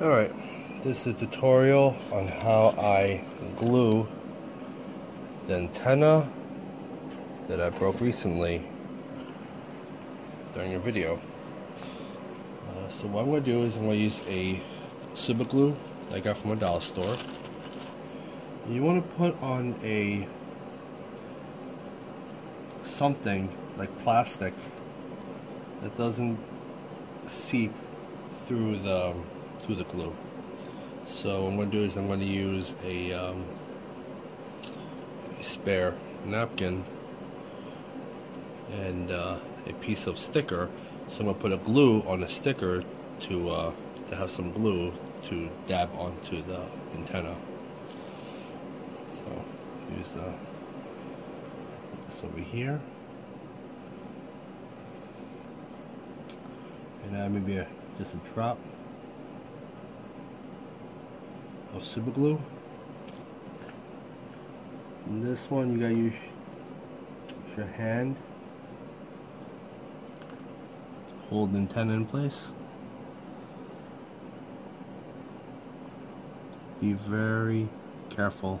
Alright, this is a tutorial on how I glue the antenna that I broke recently during a video. Uh, so what I'm going to do is I'm going to use a super glue I got from a dollar store. You want to put on a something like plastic that doesn't seep through the through the glue. So what I'm going to do is I'm going to use a, um, a spare napkin and uh, a piece of sticker. So I'm going to put a glue on the sticker to, uh, to have some glue to dab onto the antenna. So use uh, this over here. And add maybe a, just a drop of super glue. And this one you gotta use your hand to hold the antenna in place. Be very careful.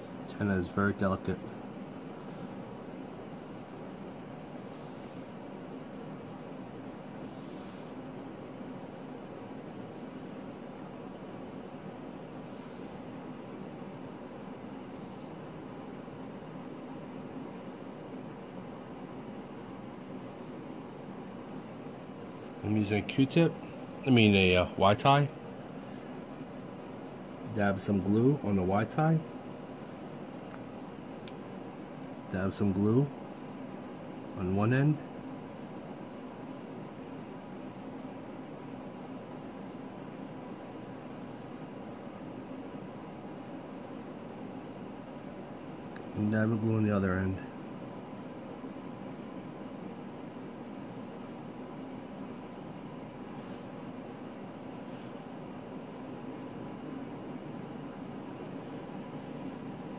This antenna is very delicate. I'm using a Q-tip, I mean a uh, Y-tie. Dab some glue on the Y-tie. Dab some glue on one end. And dab glue on the other end.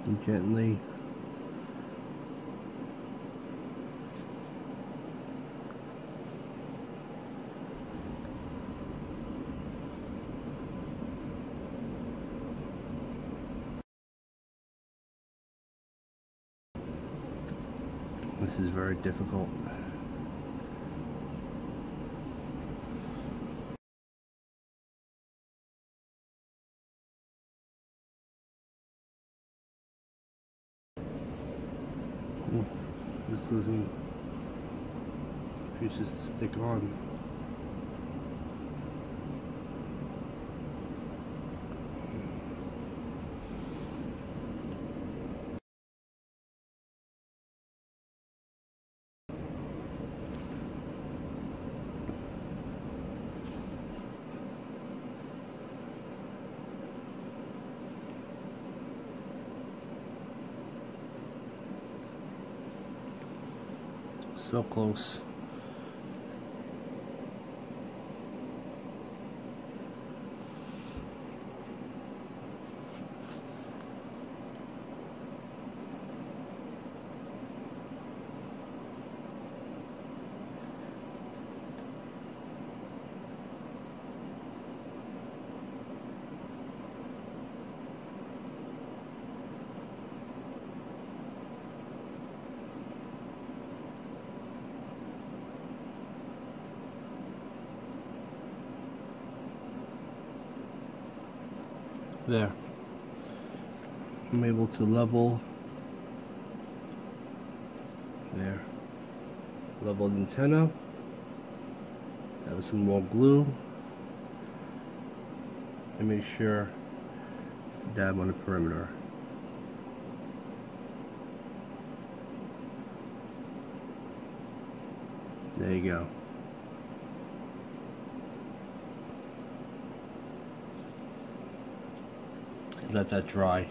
And gently This is very difficult. Doesn't pieces to stick on. So close. There. I'm able to level there. Level the antenna. Have some more glue. And make sure dab on the perimeter. There you go let that dry.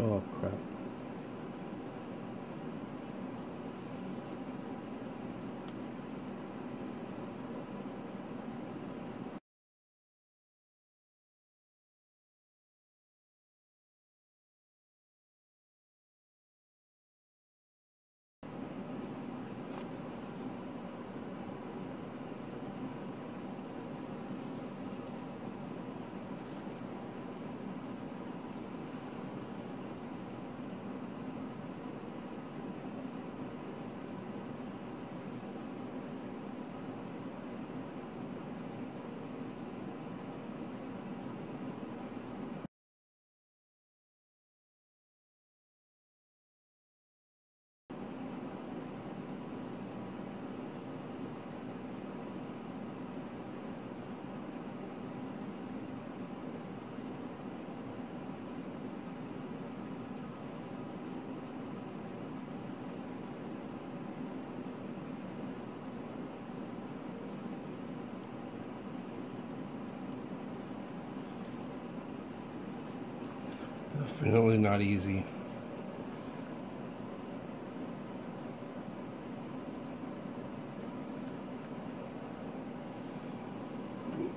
Oh crap. Definitely not easy.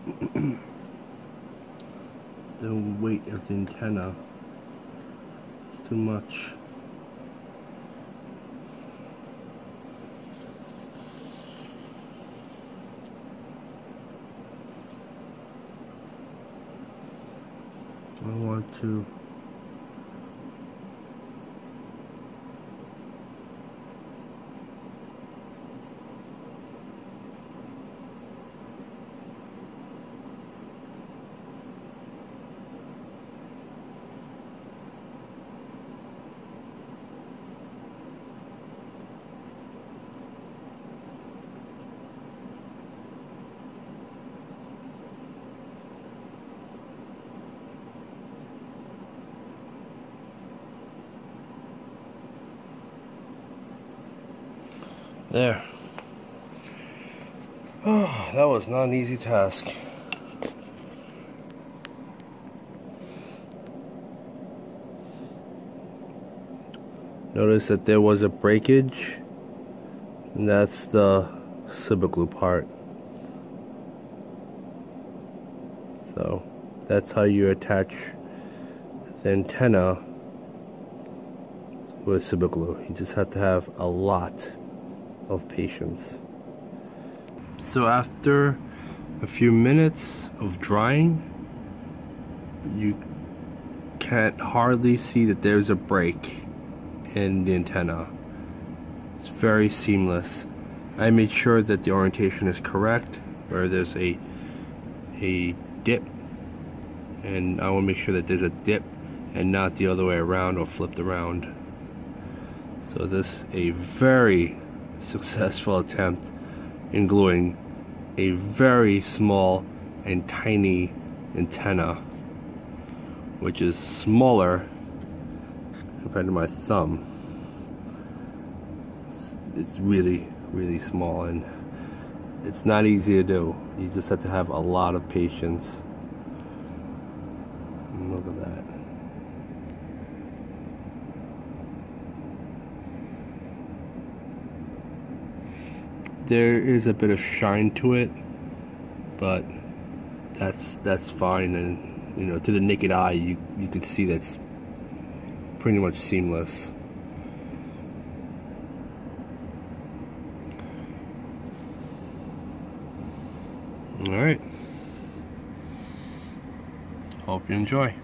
the weight of the antenna is too much. I want to There. Oh, that was not an easy task. Notice that there was a breakage, and that's the super glue part. So, that's how you attach the antenna with super glue. You just have to have a lot of patience. So after a few minutes of drying, you can't hardly see that there's a break in the antenna. It's very seamless. I made sure that the orientation is correct, where there's a a dip, and I want to make sure that there's a dip and not the other way around or flipped around. So this is a very successful attempt in gluing a very small and tiny antenna which is smaller compared to my thumb. It's, it's really really small and it's not easy to do. You just have to have a lot of patience. Look at that there is a bit of shine to it but that's that's fine. And you know to the naked eye you you can see that's pretty much seamless. All right. Hope you enjoy